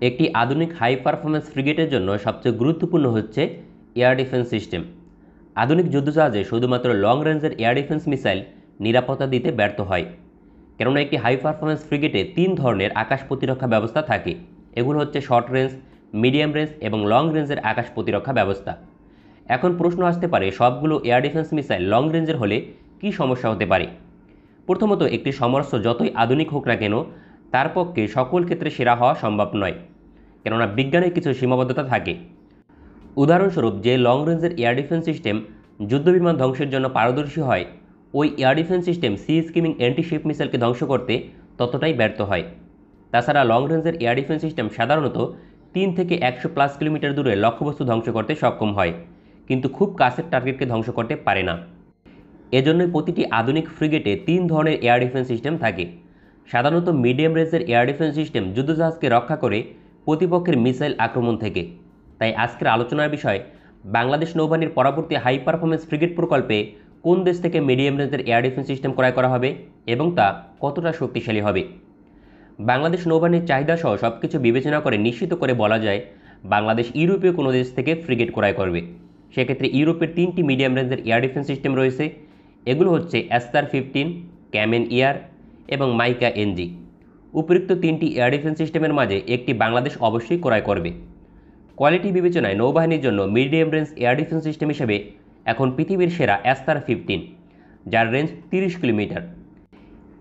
একটি আধুনিক high performance ফ্রিগেটের জন্য সবচেয়ে গুরুত্বপূর্ণ হচ্ছে এয়ার ডিফেন্স সিস্টেম আধুনিক যুদ্ধজাহাজে শুধুমাত্র লং রেঞ্জের এয়ার ডিফেন্স মিসাইল নিরাপত্তা দিতে ব্যর্থ হয়। কেননা একটি হাই পারফরম্যান্স ফ্রিগেটে তিন ধরনের আকাশ প্রতিরক্ষা ব্যবস্থা থাকে। এগুলো হচ্ছে শর্ট রেঞ্জ মিডিয়াম রেঞ্জ এবং লং রেঞ্জের আকাশ প্রতিরক্ষা ব্যবস্থা। এখন প্রশ্ন আসতে পারে, সবগুলো এয়ার ডিফেন্স মিসাইল লং রেঞ্জের হলে কী সমস্যা হতে পারে? প্রথমত, একটি সমরস্য যতই আধুনিক হোক না কেন, তার পক্ষে সকল ক্ষেত্রে সেরা হওয়া সম্ভব নয়। কেননা বিজ্ঞানের কিছু সীমাবদ্ধতা থাকে। উদাহরণস্বরূপ যে লং রেঞ্জের এয়ার ডিফেন্স সিস্টেম যুদ্ধবিমান ধ্বংসের জন্য পারদর্শী হয়, ওই air defence system sea skimming antiship মিসাইলকে ধ্বংস করতে ততটাই ব্যর্থ হয়। তাছাড়া লং রেঞ্জের এয়ার ডিফেন্স সিস্টেম সাধারণত তিন থেকে একশো প্লাস কিলোমিটার দূরে লক্ষ্যবস্তু ধ্বংস করতে সক্ষম হয়, কিন্তু খুব কাছের টার্গেটকে ধ্বংস করতে পারে না। এজন্যই প্রতিটি আধুনিক ফ্রিগেটে তিন ধরনের এয়ার ডিফেন্স সিস্টেম থাকে। সাধারণত মিডিয়াম রেঞ্জের এয়ার ডিফেন্স সিস্টেম যুদ্ধজাহাজকে রক্ষা করে প্রতিপক্ষের মিসাইল আক্রমণ থেকে। তাই আজকের আলোচনার বিষয়, বাংলাদেশ নৌবাহিনীর পরবর্তী হাই পারফরমেন্স ফ্রিগেট প্রকল্পে কোন দেশ থেকে মিডিয়াম রেঞ্জের এয়ার ডিফেন্স সিস্টেম ক্রয় করা হবে এবং তা কতটা শক্তিশালী হবে? বাংলাদেশ নৌবাহিনীর চাহিদা সহ সব কিছু বিবেচনা করে নিশ্চিত করে বলা যায়, বাংলাদেশ ইউরোপীয় কোনো দেশ থেকে ফ্রিগেট ক্রয় করবে। সেক্ষেত্রে ইউরোপের তিনটি মিডিয়াম রেঞ্জের এয়ার ডিফেন্স সিস্টেম রয়েছে। এগুলো হচ্ছে অ্যাস্তার ফিফটিন ক্যামেন ইয়ার এবং মাইকা এনজি উপরিক্ত তিনটি এয়ার ডিফেন্স সিস্টেমের মাঝে একটি বাংলাদেশ অবশ্যই ক্রয় করবে। কোয়ালিটি বিবেচনায় নৌবাহিনীর জন্য medium range air defence system হিসেবে এখন পৃথিবীর সেরা অ্যাস্তার ফিফটিন যার রেঞ্জ তিরিশ kilometre.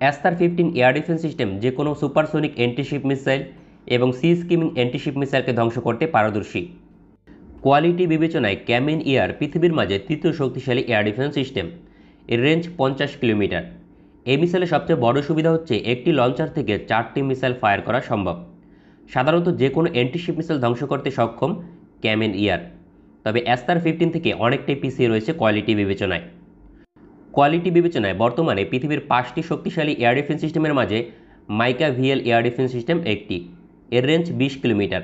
Aster fifteen air defence system যে কোনো সুপারসোনিক অ্যান্টিশিপ মিসাইল এবং সি স্কিমিং অ্যান্টিশিপ মিসাইলকে ধ্বংস করতে পারদর্শী। কোয়ালিটি বিবেচনায় ক্যামিন এয়ার পৃথিবীর মাঝে তৃতীয় শক্তিশালী এয়ার ডিফেন্স সিস্টেম এর রেঞ্জ পঞ্চাশ কিলোমিটার। এই মিসাইলের সবচেয়ে বড় সুবিধা হচ্ছে একটি লঞ্চার থেকে চারটি মিসাইল ফায়ার করা সম্ভব। সাধারণত যে কোনো অ্যান্টিশিপ মিসাইল ধ্বংস করতে সক্ষম ক্যামেন ইয়ার। তবে অ্যাস্তার ফিফটিন থেকে অনেকটাই পিছিয়ে রয়েছে কোয়ালিটি বিবেচনায়। কোয়ালিটি বিবেচনায় বর্তমানে পৃথিবীর পাঁচটি শক্তিশালী এয়ার ডিফেন্স সিস্টেমের মাঝে MICA VL air defence system একটি। এর রেঞ্জ বিশ কিলোমিটার।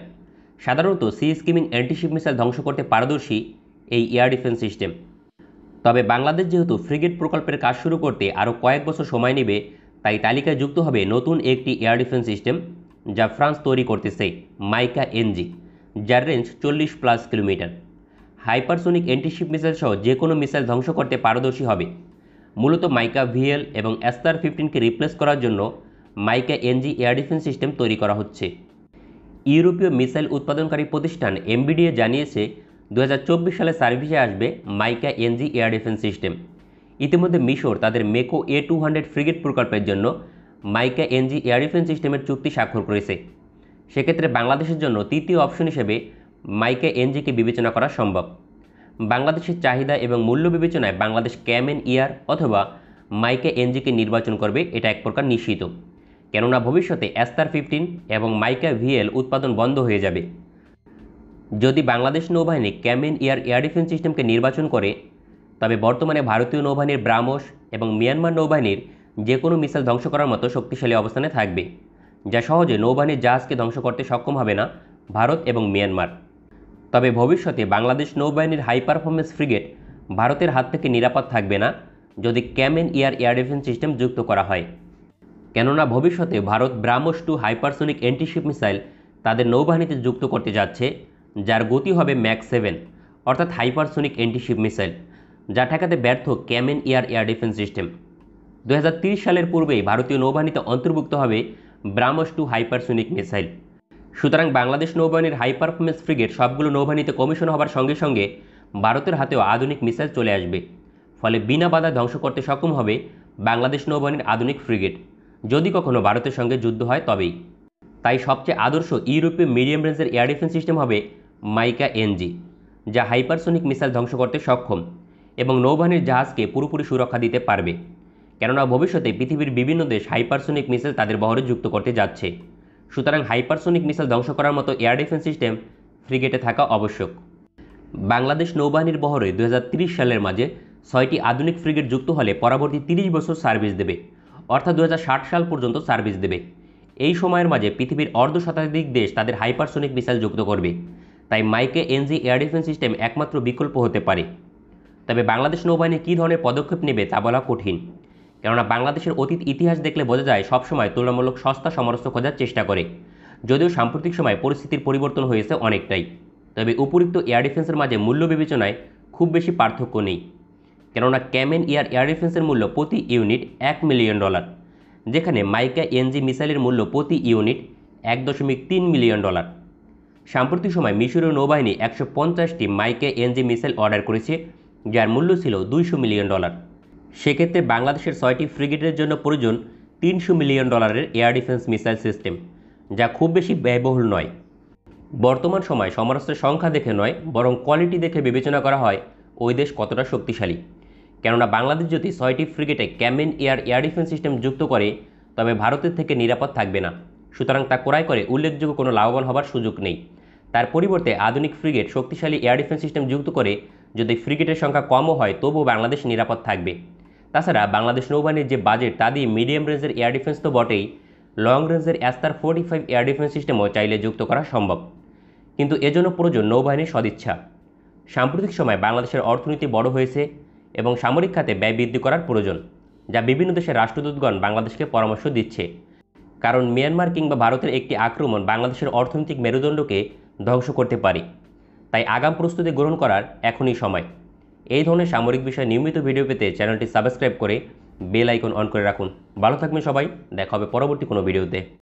সাধারণত সি স্কিমিং অ্যান্টিশিপ মিসাইল ধ্বংস করতে পারদর্শী এই এয়ার ডিফেন্স সিস্টেম তবে বাংলাদেশ যেহেতু ফ্রিগেট প্রকল্পের কাজ শুরু করতে আরও কয়েক বছর সময় নেবে, তাই তালিকায় যুক্ত হবে নতুন একটি এয়ার ডিফেন্স সিস্টেম যা ফ্রান্স তৈরি করতেছে, মাইকা এনজি, যার রেঞ্জ চল্লিশ plus kilometre. Hypersonic antiship missile সহ যে কোনো মিসাইল ধ্বংস করতে পারদর্শী হবে। মূলত মাইকা ভিএল এবং অ্যাস্তার ফিফটিনকে রিপ্লেস করার জন্য MICA NG air defence system তৈরি করা হচ্ছে। ইউরোপীয় মিসাইল উৎপাদনকারী প্রতিষ্ঠান এমবিডিএ জানিয়েছে দু হাজার চব্বিশ সালে সার্ভিসে আসবে MICA NG air defence system. ইতিমধ্যে মিশর তাদের Meko A two hundred frigate প্রকল্পের জন্য মাইকা এনজি এয়ার ডিফেন্স সিস্টেমের চুক্তি স্বাক্ষর করেছে। সেক্ষেত্রে বাংলাদেশের জন্য তৃতীয় অপশন হিসেবে মাইকা এনজিকে বিবেচনা করা সম্ভব। বাংলাদেশের চাহিদা এবং মূল্য বিবেচনায় বাংলাদেশ ক্যামেন ইয়ার অথবা মাইকা এনজিকে নির্বাচন করবে এটা এক প্রকার নিশ্চিত। কেননা ভবিষ্যতে অ্যাস্তার ফিফটিন এবং মাইকা ভিএল উৎপাদন বন্ধ হয়ে যাবে। যদি বাংলাদেশ নৌবাহিনী ক্যামেন এয়ার এয়ার ডিফেন্স সিস্টেমকে নির্বাচন করে, তবে বর্তমানে ভারতীয় নৌবাহিনীর ব্রাহ্মস এবং মিয়ানমার নৌবাহিনীর যে কোনো মিসাইল ধ্বংস করার মতো শক্তিশালী অবস্থানে থাকবে, যা সহজে নৌবাহিনীর জাহাজকে ধ্বংস করতে সক্ষম হবে না ভারত এবং মিয়ানমার। তবে ভবিষ্যতে বাংলাদেশ নৌবাহিনীর হাই পারফরমেন্স ফ্রিগেট ভারতের হাত থেকে নিরাপদ থাকবে না যদি ক্যামেন এয়ার এয়ার ডিফেন্স সিস্টেম যুক্ত করা হয়। কেননা ভবিষ্যতে Bharat BrahMos two hypersonic antiship missile তাদের নৌবাহিনীতে যুক্ত করতে যাচ্ছে যার গতি হবে ম্যাক সেভেন, অর্থাৎ হাইপারসোনিক অ্যান্টিশিপ মিসাইল, যা ঠেকাতে ব্যর্থ ক্যামেন এয়ার এয়ার ডিফেন্স সিস্টেম। দু সালের পূর্বেই ভারতীয় নৌবাহিনীতে অন্তর্ভুক্ত হবে ব্রাহ্মস টু হাইপারসোনিক মিসাইল। সুতরাং বাংলাদেশ নৌবাহিনীর হাই পারফরমেন্স ফ্রিগেট সবগুলো নৌবাহিনীতে কমিশন হবার সঙ্গে সঙ্গে ভারতের হাতেও আধুনিক মিসাইল চলে আসবে। ফলে বিনা বাধা ধ্বংস করতে সক্ষম হবে বাংলাদেশ নৌবাহিনীর আধুনিক ফ্রিগেট। যদি কখনো ভারতের সঙ্গে যুদ্ধ হয় তবেই। তাই সবচেয়ে আদর্শ ইউরোপীয় মিডিয়াম রেঞ্জের এয়ার ডিফেন্স সিস্টেম হবে মাইকা এনজি, যা হাইপারসোনিক মিসাইল ধ্বংস করতে সক্ষম এবং নৌবাহিনীর জাহাজকে পুরোপুরি সুরক্ষা দিতে পারবে। কেননা ভবিষ্যতে পৃথিবীর বিভিন্ন দেশ হাইপারসোনিক মিসাইল তাদের বহরে যুক্ত করতে যাচ্ছে। সুতরাং হাইপারসোনিক মিসাইল ধ্বংস করার মতো এয়ার ডিফেন্স সিস্টেম ফ্রিগেটে থাকা আবশ্যক। বাংলাদেশ নৌবাহিনীর বহরে দু সালের মাঝে ছয়টি আধুনিক ফ্রিগেট যুক্ত হলে পরবর্তী তিরিশ বছর সার্ভিস দেবে, অর্থাৎ দু হাজার ষাট সাল পর্যন্ত সার্ভিস দেবে। এই সময়ের মাঝে পৃথিবীর অর্ধ শতাধিক দেশ তাদের হাইপারসোনিক মিসাইল যুক্ত করবে। তাই মাইকে, এনজি, এয়ার ডিফেন্স সিস্টেম একমাত্র বিকল্প হতে পারে। তবে বাংলাদেশ নৌবাহিনী কী ধরনের পদক্ষেপ নেবে তা বলা কঠিন। কেননা বাংলাদেশের অতীত ইতিহাস দেখলে বোঝা যায় সবসময় তুলনামূলক সস্তা সমরস্য খোঁজার চেষ্টা করে। যদিও সাম্প্রতিক সময়ে পরিস্থিতির পরিবর্তন হয়েছে অনেকটাই। তবে উপরিক্ত এয়ার ডিফেন্সের মাঝে মূল্য বিবেচনায় খুব বেশি পার্থক্য নেই। কেননা ক্যামেন এয়ার এয়ার ডিফেন্সের মূল্য প্রতি ইউনিট এক মিলিয়ন ডলার, যেখানে মাইকা, এনজি মিসাইলের মূল্য প্রতি ইউনিট এক দশমিক তিন মিলিয়ন ডলার। সাম্প্রতিক সময় মিশরীয় নৌবাহিনী একশো পঞ্চাশটি মাইকে এনজি মিসাইল অর্ডার করেছে, যার মূল্য ছিল দুইশো মিলিয়ন ডলার। সেক্ষেত্রে বাংলাদেশের ছয়টি ফ্রিগেটের জন্য প্রয়োজন তিনশো মিলিয়ন ডলারের এয়ার ডিফেন্স মিসাইল সিস্টেম, যা খুব বেশি ব্যয়বহুল নয়। বর্তমান সময় সমরাস্ত্রের সংখ্যা দেখে নয়, বরং কোয়ালিটি দেখে বিবেচনা করা হয় ওই দেশ কতটা শক্তিশালী। কেননা বাংলাদেশ যদি ছয়টি ফ্রিগেটে ক্যামেন এয়ার এয়ার ডিফেন্স সিস্টেম যুক্ত করে, তবে ভারতের থেকে নিরাপদ থাকবে না। সুতরাং তা ক্রয় করে উল্লেখযোগ্য কোনো লাভবান হবার সুযোগ নেই। তার পরিবর্তে আধুনিক ফ্রিগেট শক্তিশালী এয়ার ডিফেন্স সিস্টেম যুক্ত করে যদি ফ্রিগেটের সংখ্যা কমও হয়, তবুও বাংলাদেশ নিরাপদ থাকবে। তাছাড়া বাংলাদেশ নৌবাহিনীর যে বাজেট, তা দিয়ে মিডিয়াম রেঞ্জের এয়ার ডিফেন্স তো বটেই, লং রেঞ্জের Aster forty five air defence সিস্টেমও চাইলে যুক্ত করা সম্ভব। কিন্তু এজন্য প্রয়োজন নৌবাহিনীর সদিচ্ছা। সাম্প্রতিক সময় বাংলাদেশের অর্থনীতি বড় হয়েছে এবং সামরিক খাতে ব্যয় বৃদ্ধি করার প্রয়োজন, যা বিভিন্ন দেশের রাষ্ট্রদূতগণ বাংলাদেশকে পরামর্শ দিচ্ছে। কারণ মিয়ানমার কিংবা ভারতের একটি আক্রমণ বাংলাদেশের অর্থনৈতিক মেরুদণ্ডকে ধ্বংস করতে পারে। তাই আগাম প্রস্তুতি গ্রহণ করার এখনই সময়। এই ধরনের সামরিক বিষয়ে নিয়মিত ভিডিও পেতে চ্যানেলটি সাবস্ক্রাইব করে বেল আইকন অন করে রাখুন। ভালো থাকবেন সবাই। দেখা হবে পরবর্তী কোনো ভিডিওতে।